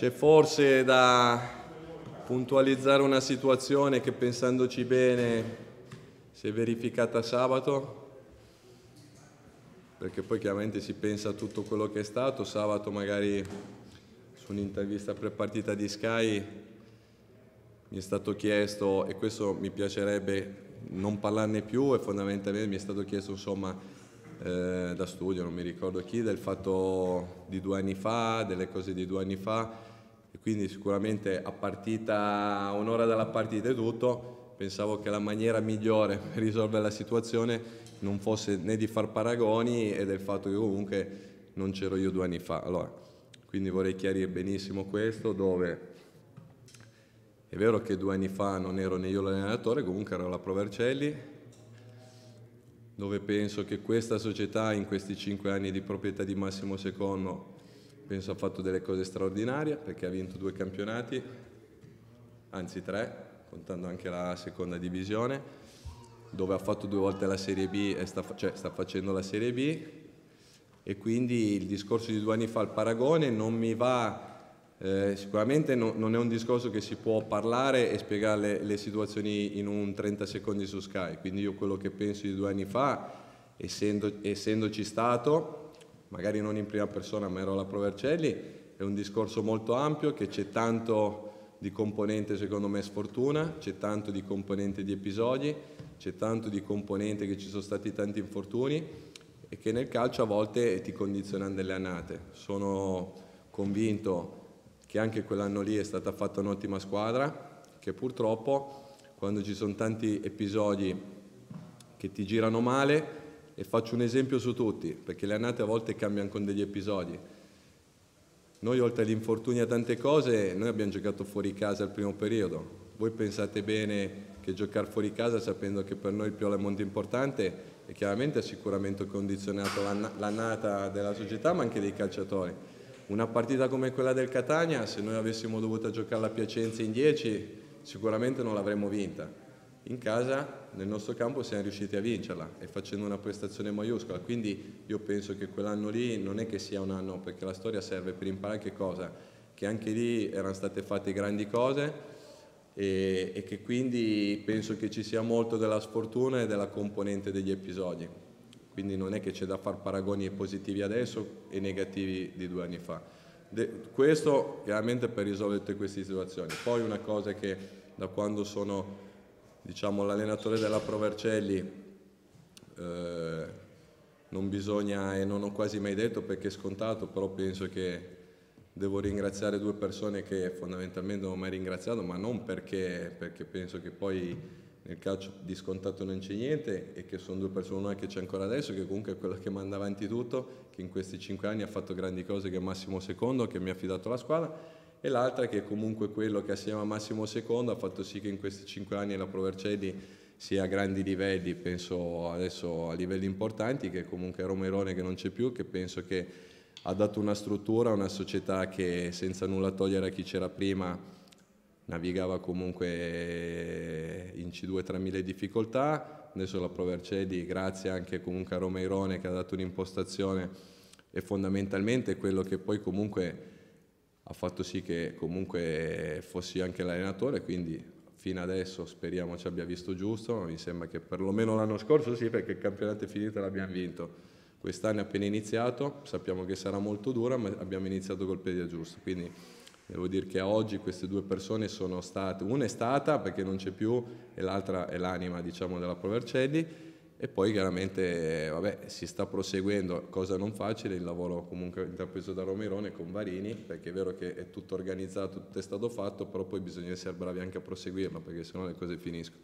C'è forse da puntualizzare una situazione che pensandoci bene si è verificata sabato, perché poi chiaramente si pensa a tutto quello che è stato, sabato magari su un'intervista pre-partita di Sky mi è stato chiesto, e questo mi piacerebbe non parlarne più, e fondamentalmente mi è stato chiesto insomma eh, da studio, non mi ricordo chi, del fatto di due anni fa, delle cose di due anni fa, e quindi sicuramente a partita, un'ora dalla partita e tutto, pensavo che la maniera migliore per risolvere la situazione non fosse né di far paragoni e del fatto che comunque non c'ero io due anni fa. Allora, quindi vorrei chiarire benissimo questo, dove è vero che due anni fa non ero né io l'allenatore, comunque ero la Provercelli, dove penso che questa società in questi cinque anni di proprietà di Massimo Secondo penso ha fatto delle cose straordinarie perché ha vinto due campionati, anzi tre, contando anche la seconda divisione, dove ha fatto due volte la Serie B e sta, cioè, sta facendo la Serie B. E quindi il discorso di due anni fa, il paragone non mi va eh, sicuramente no, non è un discorso che si può parlare e spiegare le, le, situazioni in un 30 secondi su Sky, quindi io quello che penso di due anni fa, essendo, essendoci stato, magari non in prima persona ma ero alla Provercelli, è un discorso molto ampio che c'è tanto di componente secondo me sfortuna, c'è tanto di componente di episodi, c'è tanto di componente che ci sono stati tanti infortuni e che nel calcio a volte ti condizionano delle annate. Sono convinto che anche quell'anno lì è stata fatta un'ottima squadra, che purtroppo quando ci sono tanti episodi che ti girano male, e faccio un esempio su tutti, perché le annate a volte cambiano con degli episodi. Noi oltre agli infortuni a tante cose, noi abbiamo giocato fuori casa il primo periodo. Voi pensate bene che giocare fuori casa, sapendo che per noi il più è molto importante, e chiaramente ha sicuramente condizionato l'annata della società, ma anche dei calciatori una partita come quella del Catania, se noi avessimo dovuto giocare la Piacenza in 10, sicuramente non l'avremmo vinta. In casa, nel nostro campo, siamo riusciti a vincerla e facendo una prestazione maiuscola. Quindi io penso che quell'anno lì non è che sia un anno, perché la storia serve per imparare che cosa? Che anche lì erano state fatte grandi cose e, e che quindi penso che ci sia molto della sfortuna e della componente degli episodi quindi non è che c'è da fare paragoni positivi adesso e negativi di due anni fa. De questo chiaramente per risolvere tutte queste situazioni. Poi una cosa che da quando sono diciamo, l'allenatore della Provercelli eh, non bisogna e non ho quasi mai detto perché è scontato, però penso che devo ringraziare due persone che fondamentalmente non ho mai ringraziato, ma non perché, perché penso che poi nel calcio di scontato non c'è niente e che sono due persone, una che c'è ancora adesso, che comunque è quella che manda avanti tutto, che in questi cinque anni ha fatto grandi cose, che è Massimo Secondo, che mi ha affidato la squadra, e l'altra che è comunque quello che assieme a Massimo Secondo ha fatto sì che in questi cinque anni la Provercelli sia a grandi livelli, penso adesso a livelli importanti, che comunque è Romerone che non c'è più, che penso che ha dato una struttura, una società che senza nulla togliere a chi c'era prima, navigava comunque in C2 tra mille difficoltà, adesso la Provercelli grazie anche comunque a Romeirone che ha dato un'impostazione e fondamentalmente quello che poi comunque ha fatto sì che comunque fossi anche l'allenatore, quindi fino adesso speriamo ci abbia visto giusto, mi sembra che perlomeno l'anno scorso sì perché il campionato è finito e l'abbiamo vinto. Quest'anno è appena iniziato, sappiamo che sarà molto dura, ma abbiamo iniziato col piede giusto. Quindi Devo dire che oggi queste due persone sono state, una è stata perché non c'è più e l'altra è l'anima diciamo, della Provercelli e poi chiaramente vabbè, si sta proseguendo, cosa non facile, il lavoro comunque intrapreso da Romerone con Varini, perché è vero che è tutto organizzato, tutto è stato fatto, però poi bisogna essere bravi anche a proseguirlo perché sennò le cose finiscono.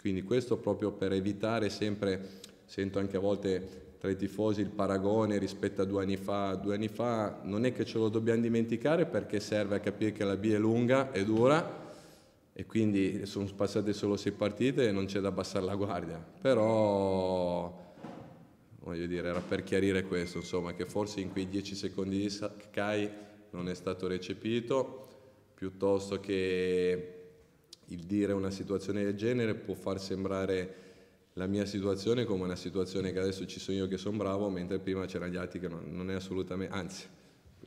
Quindi questo proprio per evitare sempre, sento anche a volte tra i tifosi il paragone rispetto a due anni fa. Due anni fa non è che ce lo dobbiamo dimenticare perché serve a capire che la B è lunga e dura e quindi sono passate solo sei partite e non c'è da abbassare la guardia. Però voglio dire, era per chiarire questo, insomma, che forse in quei dieci secondi di Kai non è stato recepito, piuttosto che il dire una situazione del genere può far sembrare la mia situazione come una situazione che adesso ci sono io che sono bravo, mentre prima c'erano gli altri che non, non è assolutamente, anzi,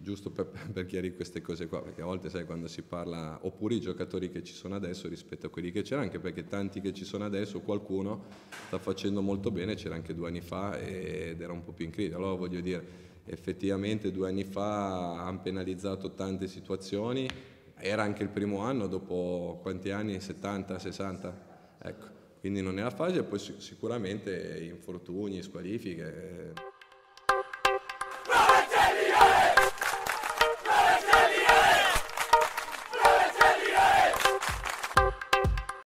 giusto per, per chiarire queste cose qua, perché a volte sai quando si parla, oppure i giocatori che ci sono adesso rispetto a quelli che c'erano, anche perché tanti che ci sono adesso, qualcuno sta facendo molto bene, c'era anche due anni fa ed era un po' più in crisi. Allora voglio dire, effettivamente due anni fa hanno penalizzato tante situazioni, era anche il primo anno, dopo quanti anni? 70, 60? Ecco, quindi non era facile, poi sicuramente infortuni, squalifiche. Fratelli